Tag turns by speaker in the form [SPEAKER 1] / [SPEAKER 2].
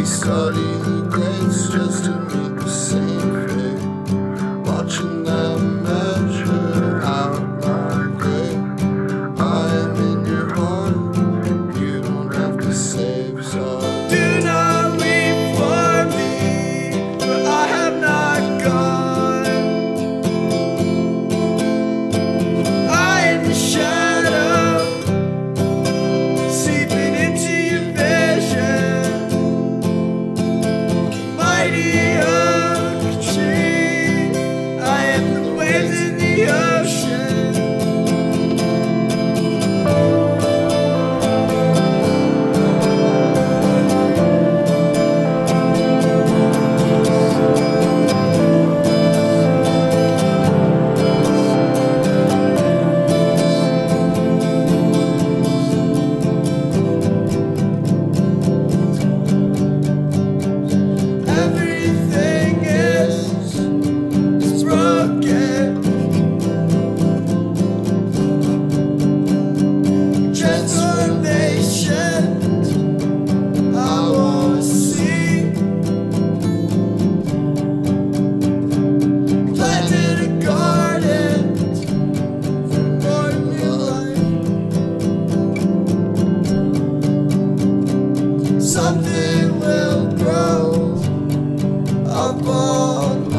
[SPEAKER 1] He's starting the days just to meet the same. upon